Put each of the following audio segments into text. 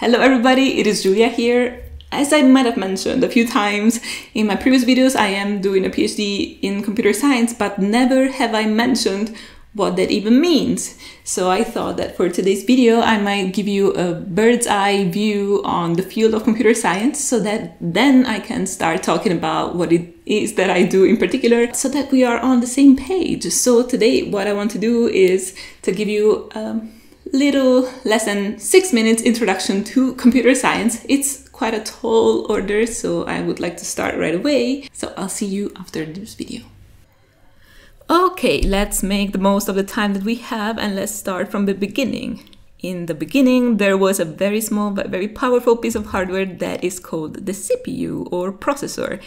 Hello everybody, it is Giulia here. As I might have mentioned a few times in my previous videos, I am doing a PhD in computer science, but never have I mentioned what that even means. So I thought that for today's video, I might give you a bird's eye view on the field of computer science so that then I can start talking about what it is that I do in particular so that we are on the same page. So today, what I want to do is to give you a little less than six minutes introduction to computer science. It's quite a tall order, so I would like to start right away. So I'll see you after this video. Okay, let's make the most of the time that we have and let's start from the beginning. In the beginning, there was a very small but very powerful piece of hardware that is called the CPU or processor.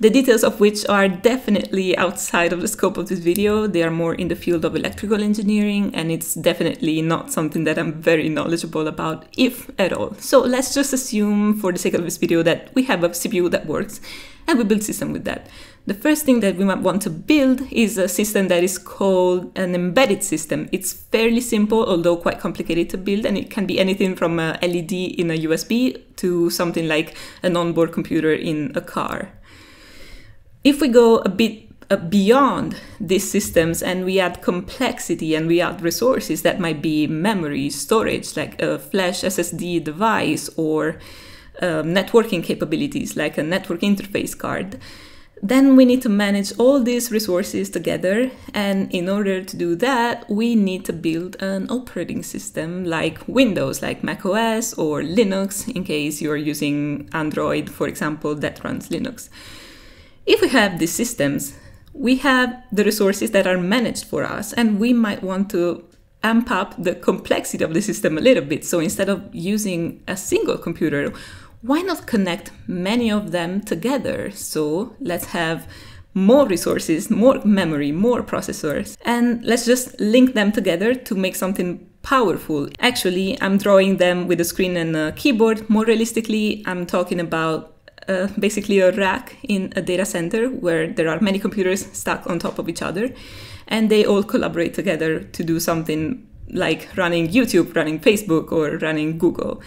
The details of which are definitely outside of the scope of this video. They are more in the field of electrical engineering, and it's definitely not something that I'm very knowledgeable about, if at all. So let's just assume, for the sake of this video, that we have a CPU that works, and we build system with that. The first thing that we might want to build is a system that is called an embedded system. It's fairly simple, although quite complicated to build, and it can be anything from a LED in a USB to something like an onboard computer in a car. If we go a bit uh, beyond these systems and we add complexity and we add resources that might be memory, storage, like a flash SSD device, or um, networking capabilities, like a network interface card, then we need to manage all these resources together. And in order to do that, we need to build an operating system like Windows, like macOS or Linux, in case you're using Android, for example, that runs Linux. If we have these systems, we have the resources that are managed for us, and we might want to amp up the complexity of the system a little bit. So instead of using a single computer, why not connect many of them together? So let's have more resources, more memory, more processors, and let's just link them together to make something powerful. Actually, I'm drawing them with a screen and a keyboard. More realistically, I'm talking about uh, basically a rack in a data center where there are many computers stacked on top of each other, and they all collaborate together to do something like running YouTube, running Facebook, or running Google.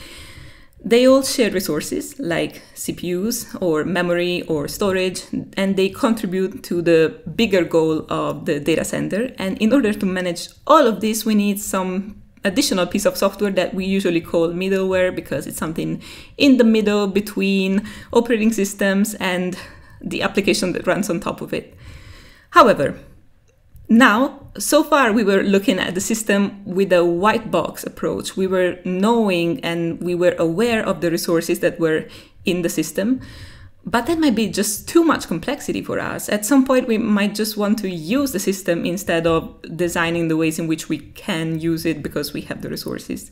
They all share resources like CPUs or memory or storage, and they contribute to the bigger goal of the data center. And in order to manage all of this, we need some additional piece of software that we usually call middleware because it's something in the middle between operating systems and the application that runs on top of it. However, now, so far we were looking at the system with a white box approach. We were knowing and we were aware of the resources that were in the system, but that might be just too much complexity for us. At some point, we might just want to use the system instead of designing the ways in which we can use it because we have the resources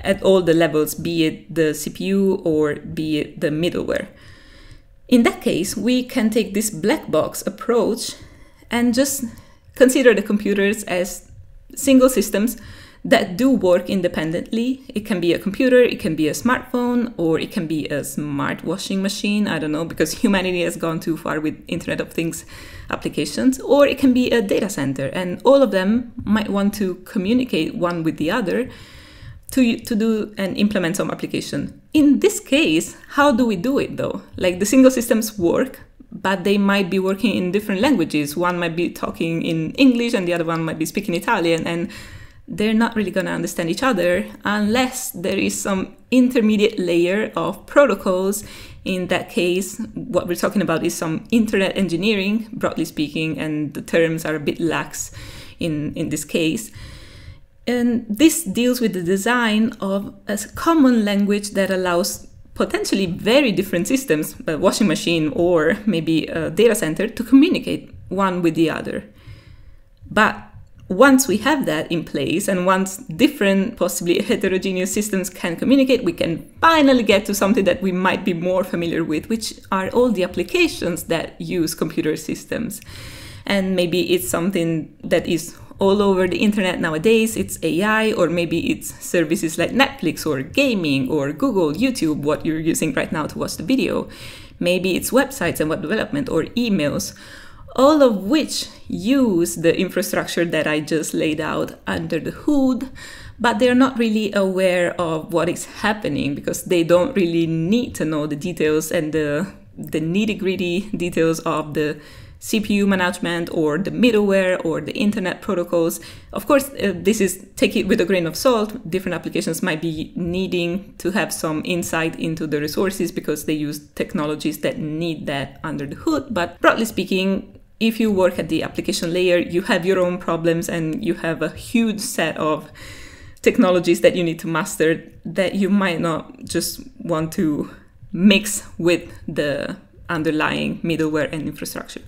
at all the levels, be it the CPU or be it the middleware. In that case, we can take this black box approach and just consider the computers as single systems that do work independently. It can be a computer, it can be a smartphone, or it can be a smart washing machine. I don't know, because humanity has gone too far with Internet of Things applications. Or it can be a data center, and all of them might want to communicate one with the other to, to do and implement some application. In this case, how do we do it though? Like the single systems work, but they might be working in different languages. One might be talking in English and the other one might be speaking Italian. And they're not really going to understand each other unless there is some intermediate layer of protocols. In that case, what we're talking about is some internet engineering, broadly speaking, and the terms are a bit lax in, in this case. And this deals with the design of a common language that allows potentially very different systems, a washing machine or maybe a data center, to communicate one with the other. But once we have that in place and once different, possibly heterogeneous systems can communicate, we can finally get to something that we might be more familiar with, which are all the applications that use computer systems. And maybe it's something that is all over the internet nowadays. It's AI, or maybe it's services like Netflix, or gaming, or Google, YouTube, what you're using right now to watch the video. Maybe it's websites and web development, or emails all of which use the infrastructure that I just laid out under the hood, but they're not really aware of what is happening because they don't really need to know the details and the, the nitty gritty details of the CPU management or the middleware or the internet protocols. Of course, uh, this is take it with a grain of salt. Different applications might be needing to have some insight into the resources because they use technologies that need that under the hood. But broadly speaking, if you work at the application layer, you have your own problems and you have a huge set of technologies that you need to master that you might not just want to mix with the underlying middleware and infrastructure.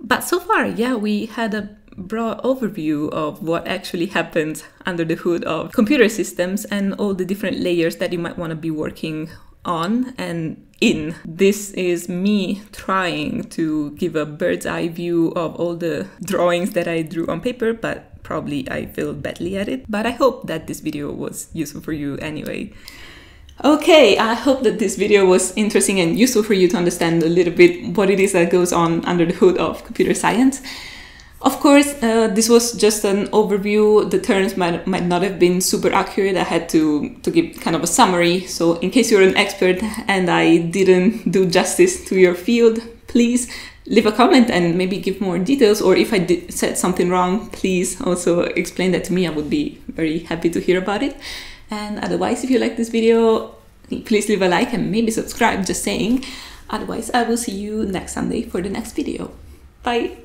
But so far, yeah, we had a broad overview of what actually happens under the hood of computer systems and all the different layers that you might want to be working on and in. This is me trying to give a bird's eye view of all the drawings that I drew on paper, but probably I failed badly at it. But I hope that this video was useful for you anyway. Okay, I hope that this video was interesting and useful for you to understand a little bit what it is that goes on under the hood of computer science. Of course, uh, this was just an overview. The terms might, might not have been super accurate. I had to, to give kind of a summary. So in case you're an expert and I didn't do justice to your field, please leave a comment and maybe give more details. Or if I did, said something wrong, please also explain that to me. I would be very happy to hear about it. And otherwise, if you like this video, please leave a like and maybe subscribe, just saying. Otherwise, I will see you next Sunday for the next video. Bye!